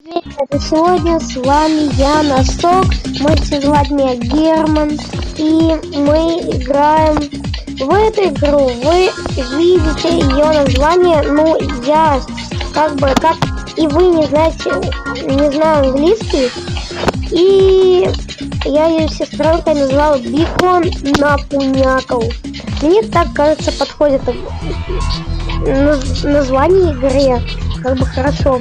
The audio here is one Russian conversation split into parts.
Привет, сегодня с вами я, Насток, звать меня Герман, и мы играем в эту игру. Вы видите ее название, ну, я как бы, как и вы не знаете, не знаю английский, и я ее сестренкой назвала Бикон Напуняков. Мне так кажется подходит название игре, как бы хорошо.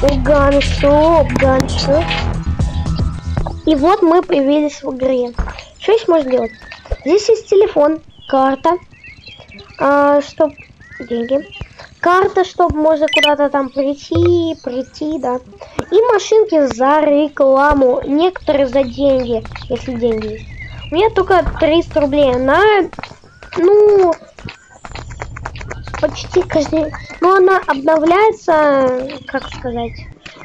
Ганшоп, ганшоп. И вот мы появились в игре. Что здесь можно делать? Здесь есть телефон, карта, а, чтоб деньги, карта, чтобы можно куда-то там прийти, прийти, да. И машинки за рекламу, некоторые за деньги, если деньги есть. У меня только 300 рублей на, ну, почти каждый... Но она обновляется, как сказать,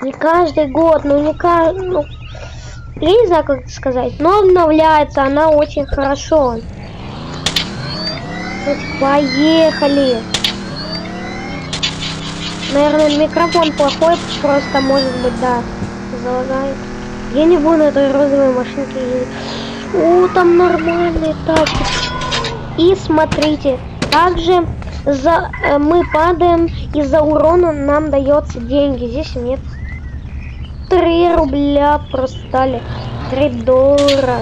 не каждый год, ну не каждый... Ну, я не знаю, как сказать, но обновляется она очень хорошо. Поехали. Наверное, микрофон плохой, просто может быть, да, залагает. Я не буду на этой розовой машинке ездить. О, там нормальные тачки. И смотрите, также за, э, мы падаем, и за урона нам дается деньги. Здесь нет. 3 рубля просто дали. 3 доллара.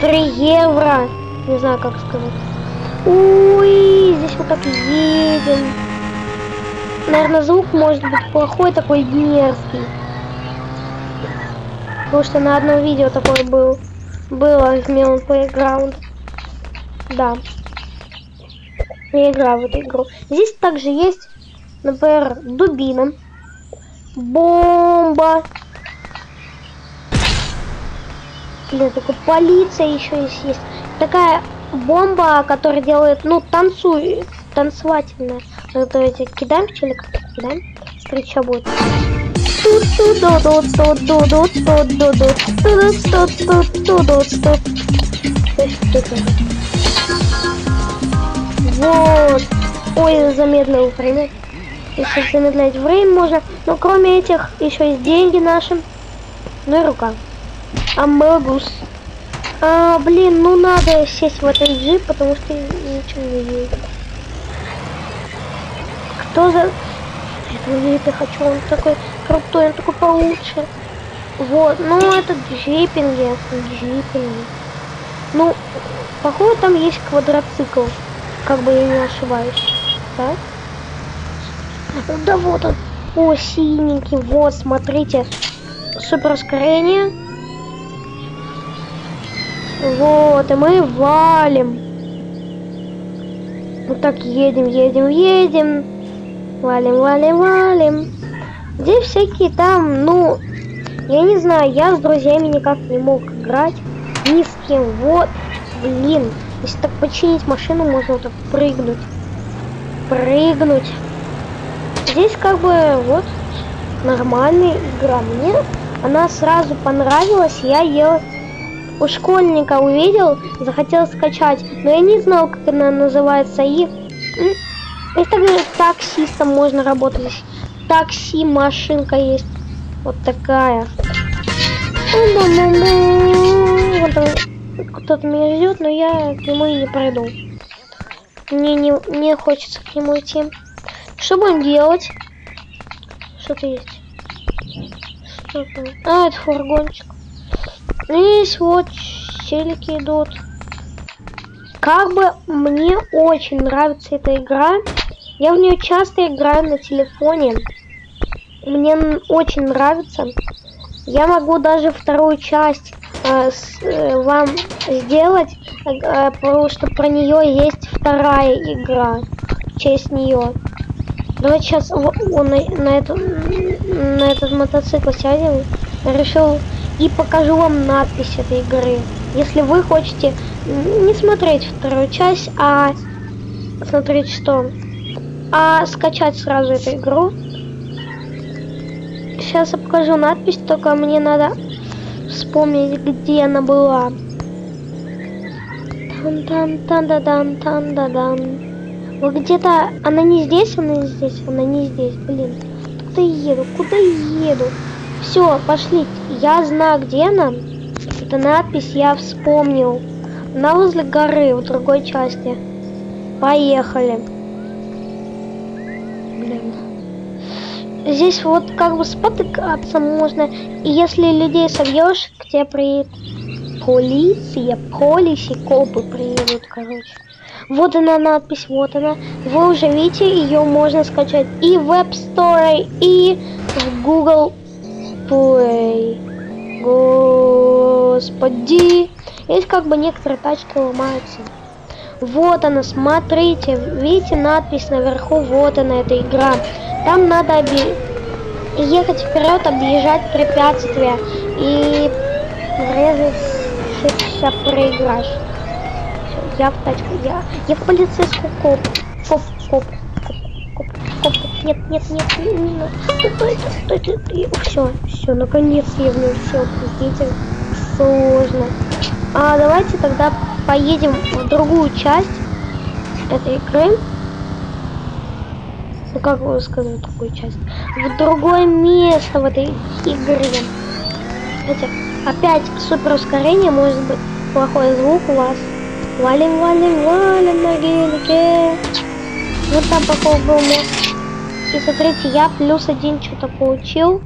3 евро. Не знаю, как сказать. Ой, здесь вот так едем. Наверное, звук может быть плохой, такой мерзкий. Потому что на одном видео такое был, было в Melon Playground. Да. Я играю в эту игру. Здесь также есть, например, дубина, бомба. Блин, такая полиция еще есть, есть. Такая бомба, которая делает, ну, танцует, танцевательная. Вот эти кидаем челик, кидаем. Смотри, что будет. Вот. Ой, замедлил время. Если замедлять время можно. Но кроме этих еще есть деньги наши. Ну и рука. Амелгус. А, блин, ну надо сесть в этот джип, потому что ничего не видит. Кто за... Этого я хочу, он такой крутой, он такой получше. Вот, ну это джипинги, джипинги. Ну, походу там есть квадроцикл как бы я не ошибаюсь. Да? Да вот он. О, синенький. Вот, смотрите. Супер ускорение. Вот, и мы валим. Вот так едем, едем, едем. Валим, валим, валим. Здесь всякие там, ну, я не знаю, я с друзьями никак не мог играть. Ни с кем. Вот, блин. Если так починить машину, можно так прыгнуть. Прыгнуть. Здесь как бы вот нормальная игра. Мне она сразу понравилась. Я ее у школьника увидел, захотел скачать. Но я не знал, как она называется. И это говорит, таксистом можно работать. Такси машинка есть. Вот такая. Кто-то меня ждет, но я к нему и не пройду. Мне не, не хочется к нему идти. Что будем делать? Что-то есть. Что там? А, это фургончик. Здесь вот челики идут. Как бы мне очень нравится эта игра. Я в нее часто играю на телефоне. Мне очень нравится. Я могу даже вторую часть вам сделать, э, потому что про нее есть вторая игра в честь нее. Давайте сейчас о, о, на, на, эту, на этот мотоцикл сядем. решил и покажу вам надпись этой игры. Если вы хотите не смотреть вторую часть, а смотреть что? А скачать сразу эту игру. Сейчас я покажу надпись, только мне надо вспомнить, где она была. Тан тан тан да дан тан да дан Вот где-то она не здесь, она не здесь, она не здесь, блин. куда я еду? Куда я еду? Все, пошли. Я знаю, где она. Эта надпись я вспомнил. Она возле горы, в другой части. Поехали. Блин. Здесь вот как бы спотыкаться можно. И если людей собьешь, к тебе приедет полиция, полиси, копы приедут, короче. Вот она надпись, вот она. Вы уже видите, ее можно скачать и в App Store, и в Google Play. Господи. Есть как бы некоторые тачки ломаются. Вот она, смотрите. Видите надпись наверху? Вот она, эта игра. Там надо ехать вперед, объезжать препятствия. И врезаться проиграть я в тачку, я, я в полицейскую коп, коп, коп, коп, коп, нет, нет, нет, не, не надо, стой, стой, стой, все, все, наконец-то я в нем сел, прикиньте, сложно. А давайте тогда поедем в другую часть этой игры. Как вы сказать, другую часть? В другое место в этой игре. Смотрите, опять супер ускорение, может быть, плохой звук у вас. Валим, валим, валим на гелике. Вот там походу был мост. И смотрите, я плюс один что-то получил.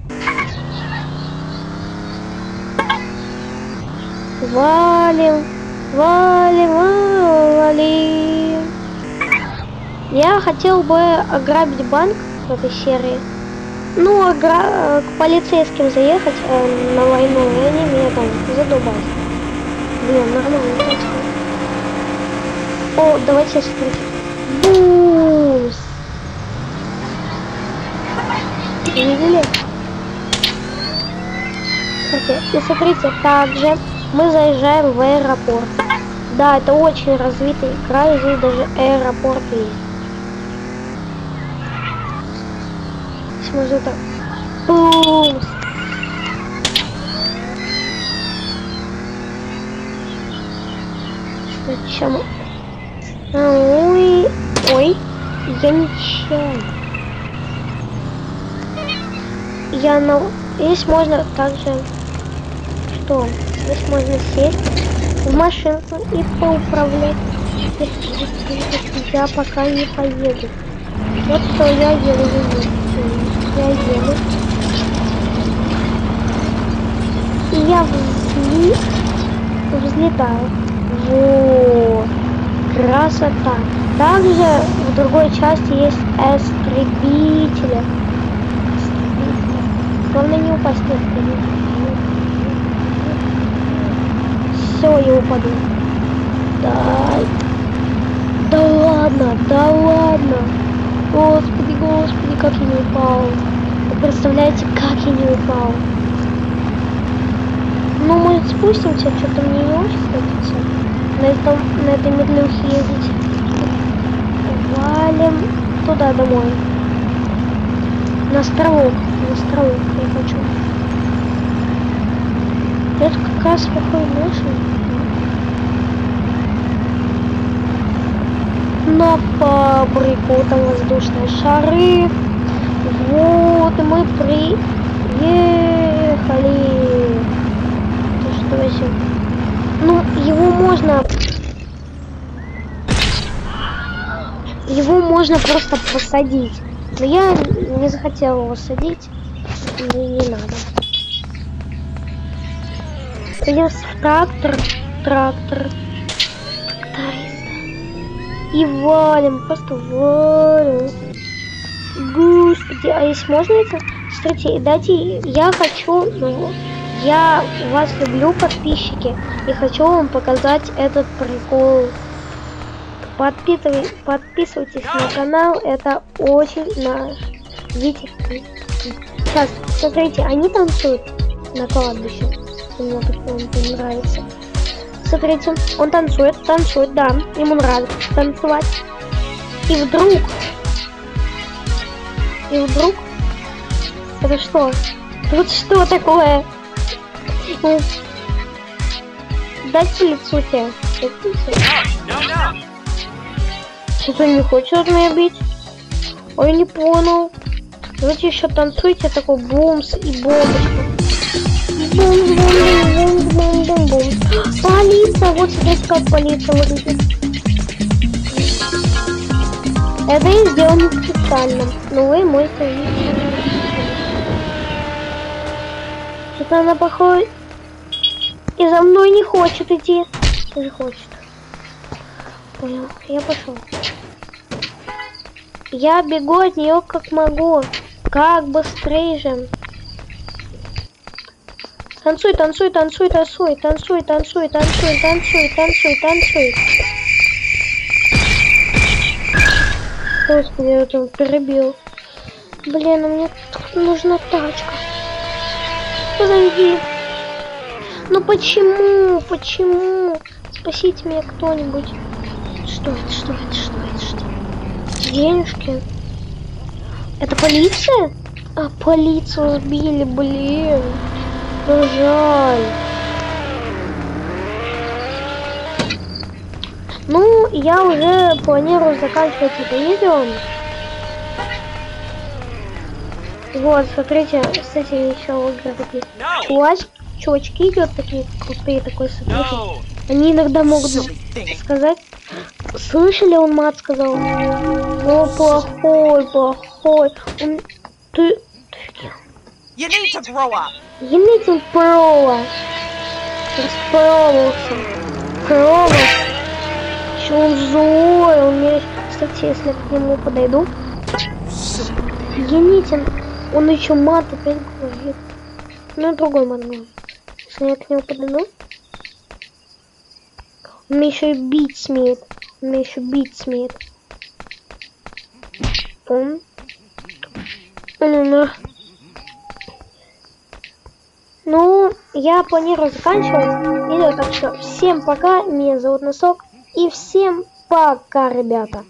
Валим, валим, валим. Я хотел бы ограбить банк в этой серии. Ну, огра... к полицейским заехать э, на войну, и они меня там задубают. Блин, нормально. О, давайте смотрите. Буст. Видели? Смотрите, и смотрите, также мы заезжаем в аэропорт. Да, это очень развитая игра, и здесь даже аэропорт есть. Смотрите, так. Буст. Зачем? Ой, ой, я нечаянно. Я на... Здесь можно также... Что? Здесь можно сесть в машинку и поуправлять. Я пока не поеду. Вот что я еду. Я еду. И я взли... взлетаю. Вот красота. Также в другой части есть эстребители. Главное не упасть Все, я упаду. Да. Да ладно, да ладно. Господи, господи, как я не упал. Вы представляете, как я не упал? Ну, мы спустимся, что-то мне не очень хочется на, этом, на этой медлюхе ездить. Валим туда домой. На островок. На островок я хочу. Это как раз плохой лошадь. На фабрику там воздушные шары. Вот мы приехали. Что вообще? Ну, его можно... Его можно просто посадить. Но я не захотела его садить. Мне не надо. Садимся в трактор. Трактор. И валим. Просто валим. Господи, а если можно это? Смотрите, дайте, я хочу, ну, я вас люблю, подписчики, и хочу вам показать этот прикол. Подпитывай, подписывайтесь на канал, это очень наш. Видите? Сейчас, смотрите, они танцуют на кладбище. Мне он нравится. Смотрите, он танцует, танцует, да, ему нравится танцевать. И вдруг, и вдруг, это что? Вот что такое? Дайте лицо тебе. Что-то не хочет меня бить. Ой, не понял. Давайте еще танцуйте такой бумс и бомбочка. Бум, бум, бум, бум, бум, бум. Полиция, вот как полиция выглядит. Это и сделано специально. Но вы можете видеть. Что-то она походит и за мной не хочет идти. Не хочет. Понял, я пошел. Я бегу от нее как могу. Как быстрее же. Танцуй, танцуй, танцуй, танцуй, танцуй, танцуй, танцуй, танцуй, танцуй, танцуй. Господи, я там перебил. Блин, а мне нужна тачка. Подожди. Ну почему? Почему? Спасите меня кто-нибудь. Что это? Что это? Что это? Что? Денежки? Это полиция? А, полицию сбили, блин. Ну, жаль. Ну, я уже планирую заканчивать это видео. Вот, смотрите, кстати, еще игры такие. Чувак, чувачки идут такие крутые, такой, смотрите. Они иногда могут сказать. Слышали, он мат сказал? Ну, плохой, плохой. Он... Ты... You need to grow up. Grow up. Распробовался. Пробовал. Еще он злой, он мне... Кстати, если я к нему подойду... Генитин, он еще мат опять говорит. Ну, другой мат. Если я к нему подойду... Он меня еще и бить смеет. Он меня еще бить смеет. Он... Он умер. Ну, я планирую заканчивать видео, так что всем пока, меня зовут Носок, и всем пока, ребята.